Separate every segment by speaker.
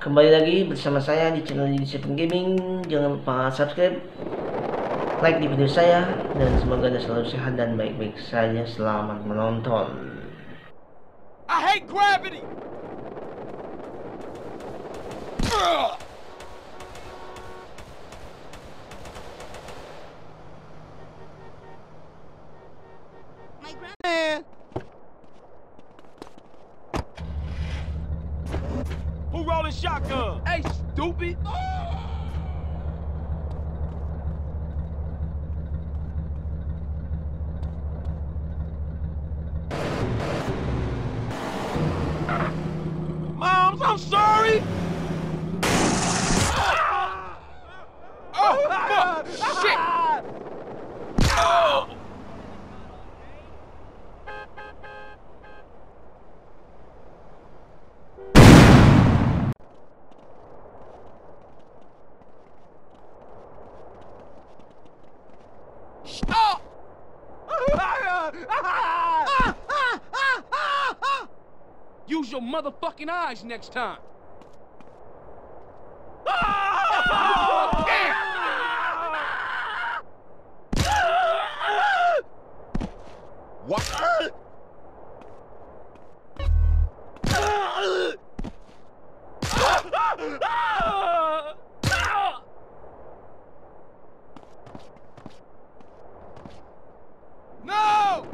Speaker 1: Kembali lagi bersama saya di channel Seven Gaming. Jangan lupa subscribe Like di video saya Dan semoga Anda selalu sehat dan baik-baik saja. Selamat menonton.
Speaker 2: I hate gravity! Stupid! Moms, I'm sorry! Oh, fuck! Shit! Oh! Stop! Ah, ah, ah, Use your motherfucking eyes next time. What? No!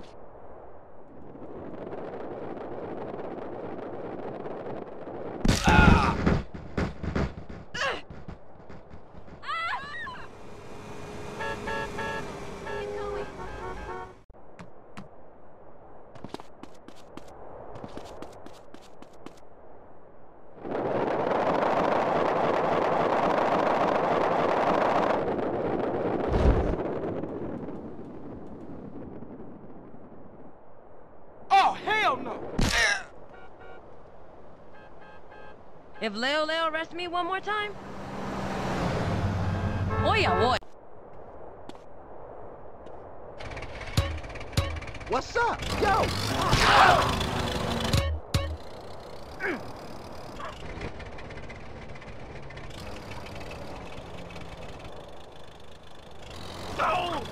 Speaker 2: Oh, hell no!
Speaker 3: If Leo Leo arrests me one more time, boy, yeah, oh, boy.
Speaker 2: What's up? Yo! Oh!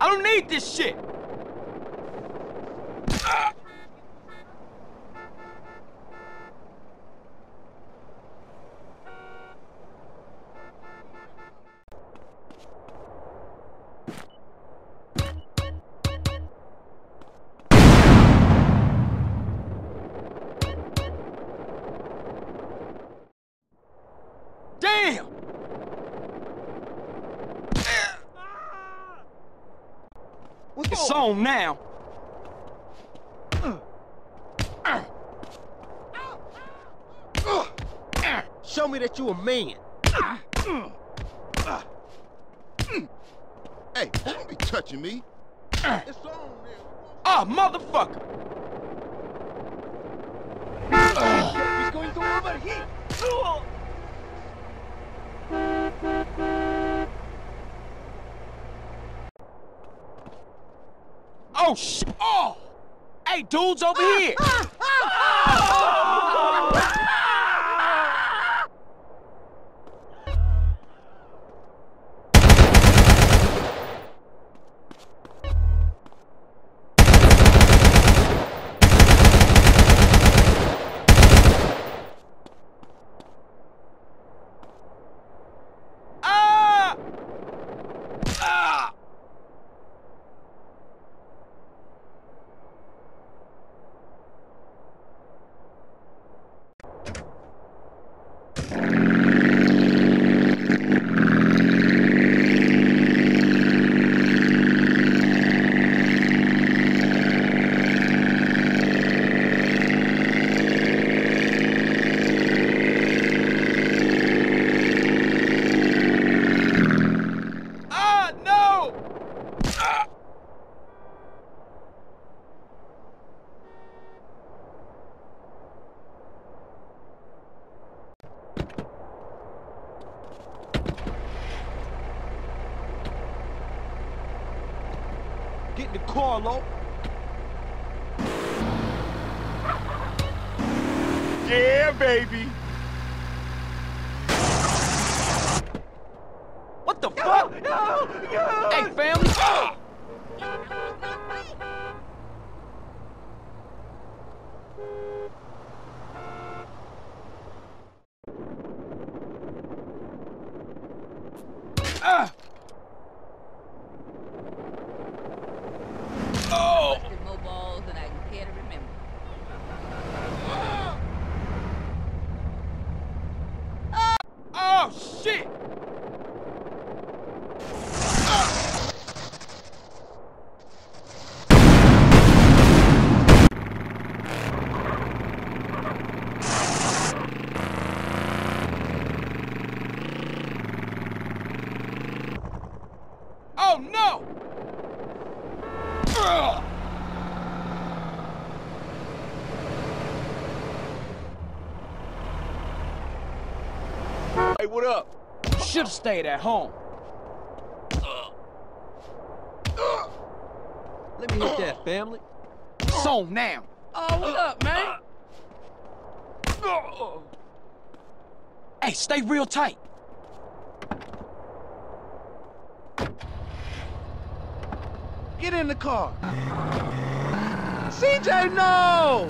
Speaker 2: I don't need this shit! It's on now. Show me that you a man.
Speaker 4: Hey, don't be touching me.
Speaker 2: It's on now. Ah, motherfucker! He's going to overheat. Oh shit! Oh! Hey, dudes over ah, here! Ah, ah. solo. Yeah, baby. What the fuck? No, no. Hey, family. Oh. Hey, what up? Should've stayed at home.
Speaker 4: Let me hit that, family.
Speaker 2: So now.
Speaker 3: Oh, what up, man?
Speaker 2: Hey, stay real tight.
Speaker 4: Get in the car. CJ, no!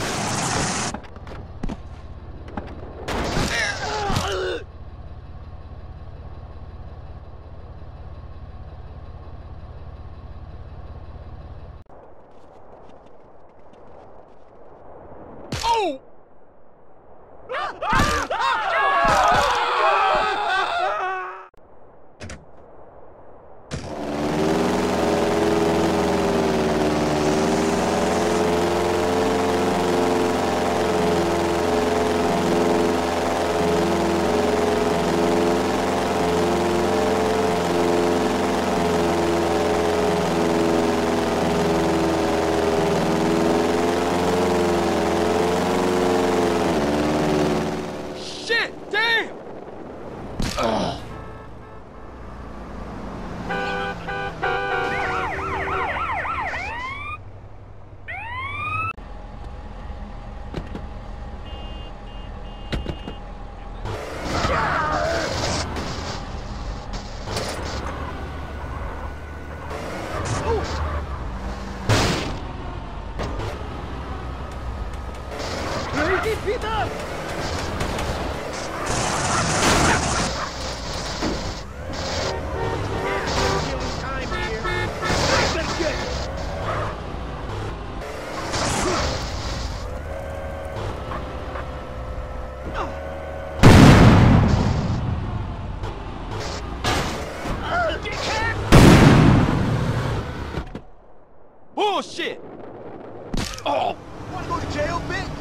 Speaker 2: Bullshit! Oh!
Speaker 4: Wanna go to jail, bitch?